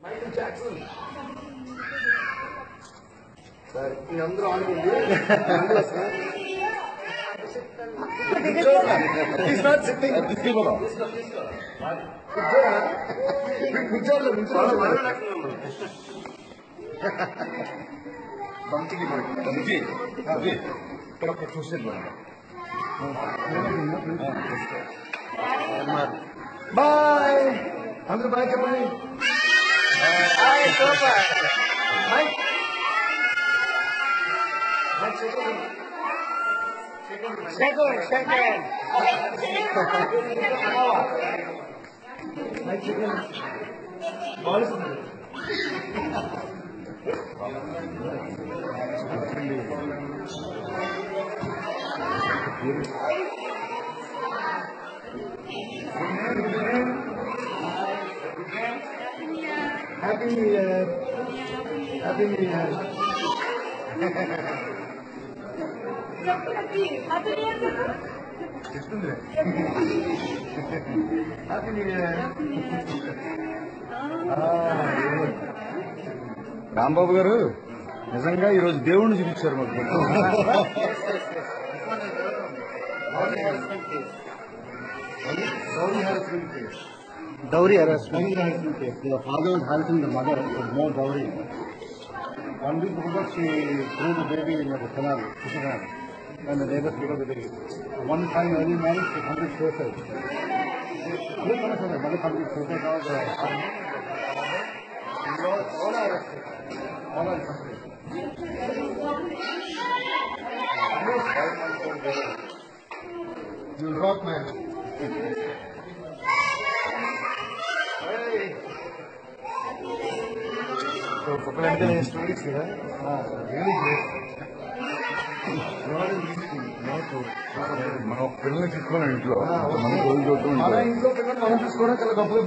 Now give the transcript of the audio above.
Michael Jackson sir మీ అందరూ ఆడుకోండి He's not sitting. కూర్చోండి కూర్చోండి బంతికి బంతి అది ఇక్కడ ఒక చూసేది బాయ్ అందరూ బాయ్ చెప్పండి cơ phải mấy mấy second second second mấy second mấy second Thank you. Happy new year happy new year చెప్తుంది happy new year Rambabu garu నిజంగా ఈ రోజు దేవుణ్ణి చూపించారు మాకు Sorry harassment case. Dowry harassment. The father was harassing the mother for more dowry. One week before she threw the baby in the canal, And the neighbors because of the baby. One time early marriage, she committed suicide. Mother committed suicide. Now the All, are arrested. All are arrested. Almost five months So, Populated stories here. Ah, really great. Not in this thing, not so. మనం పిల్లల్ని తీసుకున్నాం ఇంట్లో మనం రోజు చూస్తూ మన ఉంటాం ఇంట్లో పిల్లలు మనం చూసుకోవడం చాలా గొప్పగా